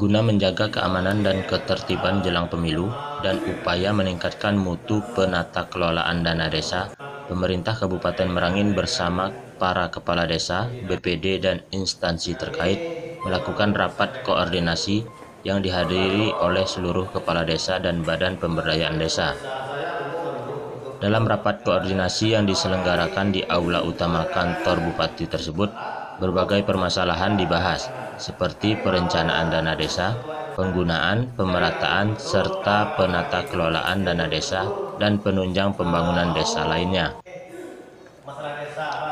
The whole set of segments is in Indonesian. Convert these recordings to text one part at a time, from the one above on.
guna menjaga keamanan dan ketertiban jelang pemilu dan upaya meningkatkan mutu penata kelolaan dana desa, pemerintah Kabupaten Merangin bersama para kepala desa, BPD, dan instansi terkait melakukan rapat koordinasi yang dihadiri oleh seluruh kepala desa dan badan pemberdayaan desa. Dalam rapat koordinasi yang diselenggarakan di aula utama kantor bupati tersebut, berbagai permasalahan dibahas, seperti perencanaan dana desa, penggunaan, pemerataan, serta penata kelolaan dana desa dan penunjang pembangunan desa lainnya.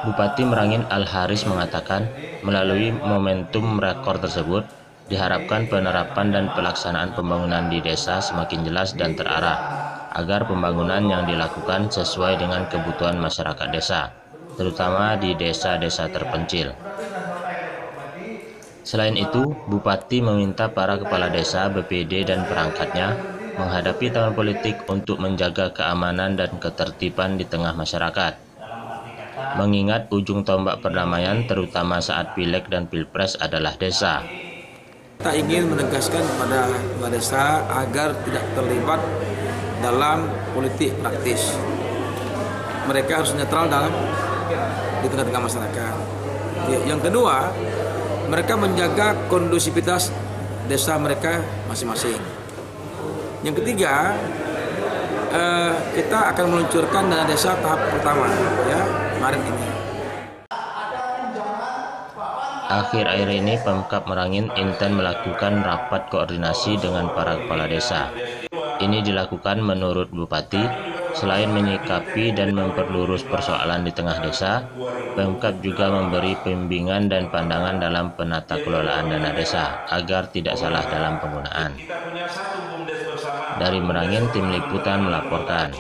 Bupati Merangin Al-Haris mengatakan, melalui momentum rekor tersebut, diharapkan penerapan dan pelaksanaan pembangunan di desa semakin jelas dan terarah, agar pembangunan yang dilakukan sesuai dengan kebutuhan masyarakat desa, terutama di desa-desa terpencil. Selain itu, Bupati meminta para kepala desa, BPD, dan perangkatnya menghadapi tahun politik untuk menjaga keamanan dan ketertiban di tengah masyarakat. Mengingat ujung tombak perdamaian terutama saat pileg dan pilpres adalah desa. Kita ingin menegaskan kepada kepala desa agar tidak terlibat dalam politik praktis. Mereka harus netral dalam di tengah-tengah masyarakat. Yang kedua, mereka menjaga kondusivitas desa mereka masing-masing. Yang ketiga, eh, kita akan meluncurkan dana desa tahap pertama ya kemarin ini. Akhir-akhir ini Pemkap Merangin intent melakukan rapat koordinasi dengan para kepala desa. Ini dilakukan menurut Bupati, selain menyikapi dan memperlurus persoalan di tengah desa, Pemkap juga memberi pembimbingan dan pandangan dalam penata kelolaan dana desa agar tidak salah dalam penggunaan. Dari Merangin, tim liputan melaporkan.